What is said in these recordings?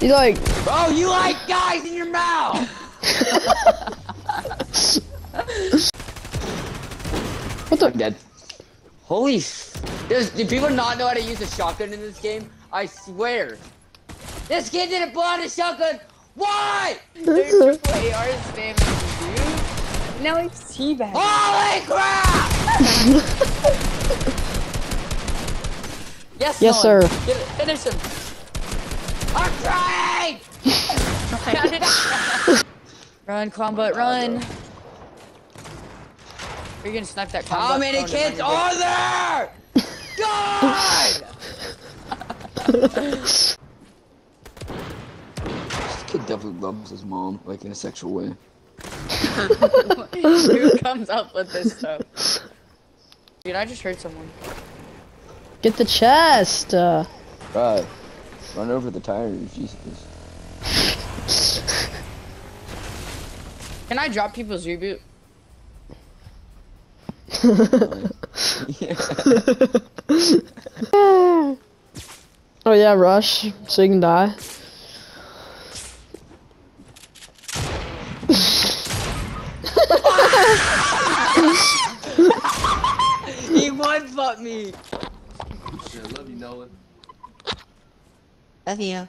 He's like, Oh, you like guys in your mouth! what the? I'm dead. Holy s- Does, do people not know how to use a shotgun in this game? I swear. This kid didn't pull out a shotgun! Why? There's triple AR spamming, dude. Now he's teabagging. Holy crap! yes, Yes, Nolan. sir. Finish him. I'm trying! run, combat, run. Are you gonna snipe that combat? How many kids mind, are there? God! this kid definitely loves his mom, like in a sexual way. Who comes up with this stuff? Dude, I just heard someone. Get the chest. Uh, Right. Run over the tires, Jesus. Can I drop people's reboot? oh yeah, rush, so you can die. he one fucked me. Shit, love you, Nolan. Love you.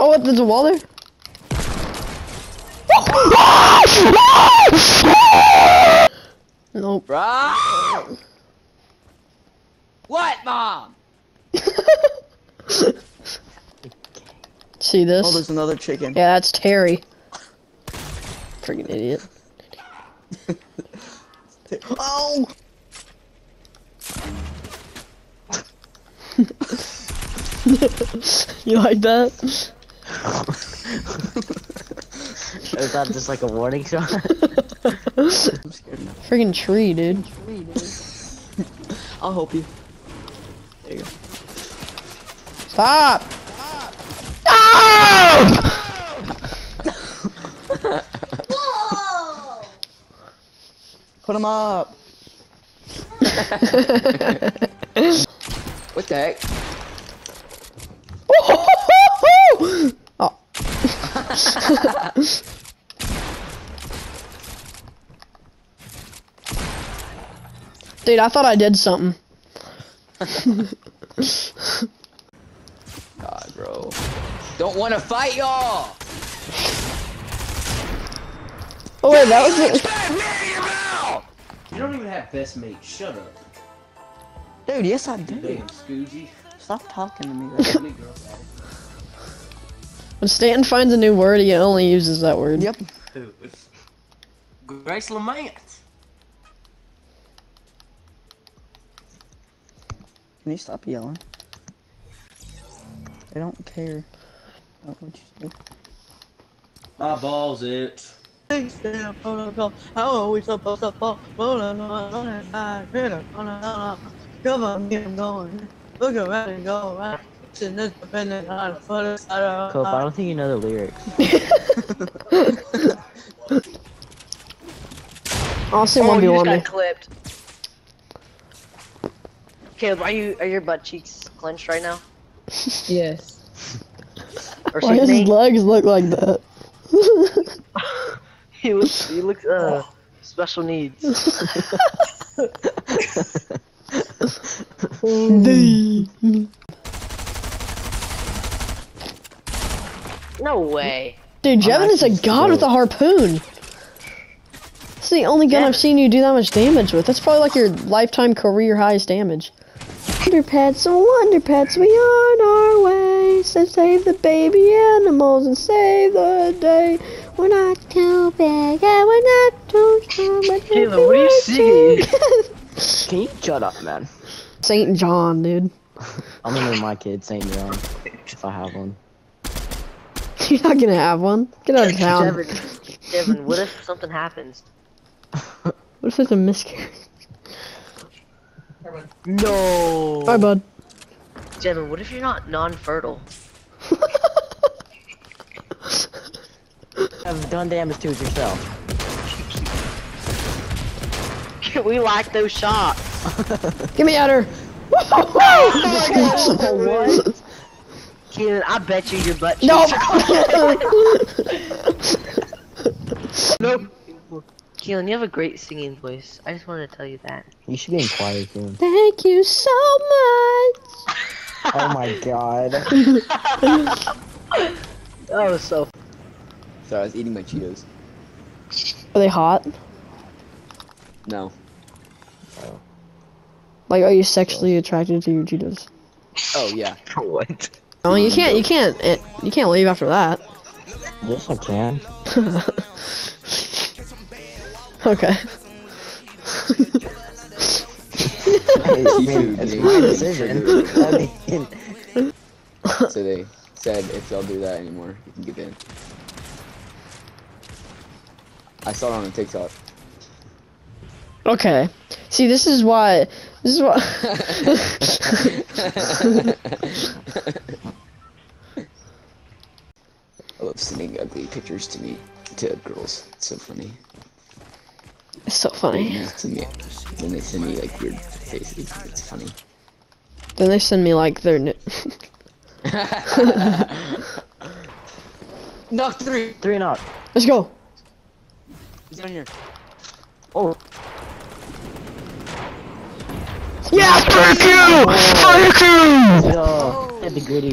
Oh, what? There's a wall there. Nope. Bro. What, mom? See this? Oh, there's another chicken. Yeah, that's Terry. Freaking idiot. Oh! You like that? Is that just like a warning shot? I'm scared now. Freaking tree, dude. I'll help you. There you go. Stop! Put him up. what the heck? oh. Dude, I thought I did something. God, bro. Don't want to fight y'all. Oh wait, that was it. You don't even have best mate. Shut up. Dude, yes I do. damn Scoozy. Stop talking to me. Bro. Big girl daddy. When Stanton finds a new word, he only uses that word. yep. Who? Grace Lamont. Can you stop yelling? I don't care. About what you say. My balls it. How are we supposed to fall? Rolling on and I better Come on, get 'em going. Look around and go around. Sitting this dependent on the foot of the Cope, I don't think you know the lyrics. Honestly, Oh, one v you just one got me. clipped. Caleb, are you are your butt cheeks clenched right now? Yes. Or Why excuse his me? legs look like that? He looks he looks uh special needs. No way. Dude, Jevin is a actually god with a harpoon. It's the only gun I've seen you do that much damage with. That's probably like your lifetime career highest damage. Wonder pets, oh wonder pets, we on our way to save the baby animals and save the day. We're not too big and we're not too strong, but Caleb, what are you singing? Can you shut up, man? Saint John, dude. I'm gonna name my kid Saint John if I have one. You're not gonna have one. Get out of town. Devin, Devin, what if something happens? What if it's a miscarriage? No. Bye, bud. Devin, what if you're not non-fertile? I've done damage to it yourself. we like those shots. Get me out of here. what? Keelan, I bet you your butt cheeks No. are- Nope. Keelan, you have a great singing voice. I just wanted to tell you that. You should be in choir soon. Thank you so much. Oh my god. That was so. Sorry, I was eating my Cheetos. Are they hot? No. Like, are you sexually attracted to your Cheetos? Oh yeah. What? Oh, you can't. You can't. eh, You can't leave after that. Yes, I can. okay. Hey, I mean, it's my decision. I mean, So they said if y'all do that anymore, you can get in. I saw it on a TikTok. Okay. See, this is why. This is why. I love sending ugly pictures to me to girls. It's so funny. It's so They funny. use to me when they send me like weird faces. It's funny. Then they send me like their. ni- Knock three. three and out. Let's go. He's down here. Oh, Yeah, thank you. Thank you. no. Hit the gritty.